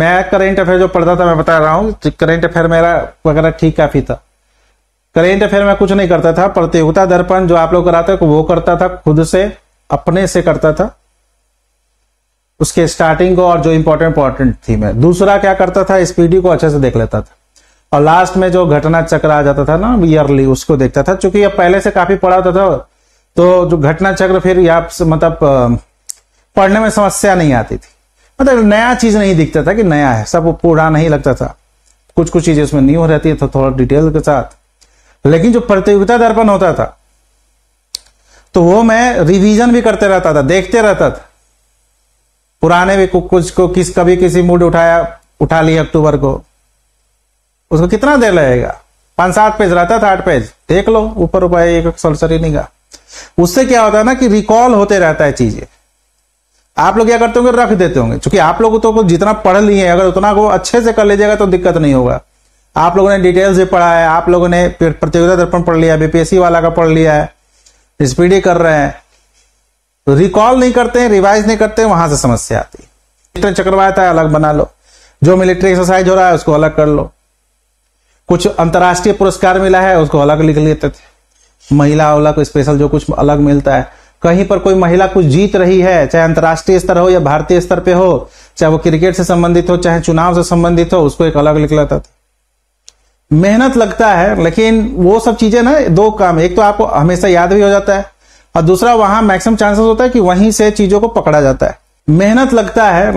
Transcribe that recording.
Current affair जो पढ़ता था, मैं बता रहा हूँ करेंट अफेयर मेरा वगैरह ठीक काफ़ी था। करेंट अफेयर में कुछ नहीं करता था, प्रतियोगिता दर्पण जो आप लोग कराते वो करता था, खुद से, अपने से करता था। उसके स्टार्टिंग को और जो इंपॉर्टेंट इंपॉर्टेंट थी मैं। दूसरा क्या करता था स्पीडी को अच्छे से देख लेता था। और लास्ट में जो घटना चक्र आ जाता था ना ईयरली उसको देखता था। चूँकि अब पहले से काफ़ी पढ़ा होता था तो जो घटना चक्र फिर या मतलब पढ़ने में समस्या नहीं आती थी। मतलब नया चीज़ नहीं दिखता था कि नया है, सब पुराना ही लगता था। कुछ कुछ चीज़ें उसमें न्यू रहती है तो थोड़ा डिटेल के साथ। लेकिन जो प्रतियोगिता दर्पण होता था तो वो मैं रिवीजन भी करते रहता था, देखते रहता था। पुराने भी कुछ को किस, कभी किसी मूड उठाया, उठा लिया अक्टूबर को। उसको कितना देर लगेगा? पाँच सात पेज रहता था, आठ पेज देख लो, ऊपर ऊपर एक सलसरी नहीं का उससे क्या होता है ना कि रिकॉल होते रहता है चीज़ें। आप लोग क्या करते होंगे? रख देते होंगे। क्योंकि आप लोग तो जितना पढ़ लिए अगर उतना को अच्छे से कर लीजिएगा तो दिक्कत नहीं होगा। आप लोगों ने डिटेल से पढ़ा है, आप लोगों ने प्रतियोगिता दर्पण पढ़ लिया बीपीएससी वाला का पढ़ लिया है स्पीडी कर रहे हैं। तो रिकॉल नहीं करते हैं रिवाइज नहीं करते हैं वहाँ से समस्या आती। है चक्रवात है अलग बना लो। जो मिलिट्री एक्सरसाइज हो रहा है, उसको अलग कर लो। कुछ अंतर्राष्ट्रीय पुरस्कार मिला है, उसको अलग लिख लेते थे। महिला वाला को स्पेशल जो कुछ अलग मिलता है कहीं पर कोई महिला कुछ जीत रही है, चाहे अंतर्राष्ट्रीय स्तर हो या भारतीय स्तर पे हो, चाहे वो क्रिकेट से संबंधित हो, चाहे चुनाव से संबंधित हो, उसको एक अलग लिख था। मेहनत लगता है, लेकिन वो सब चीज़ें ना, दो काम। एक तो आपको हमेशा याद भी हो जाता है, और दूसरा वहाँ मैक्सिमम चांसेस होता है कि वहीं से चीज़ों को पकड़ा जाता है। मेहनत लगता है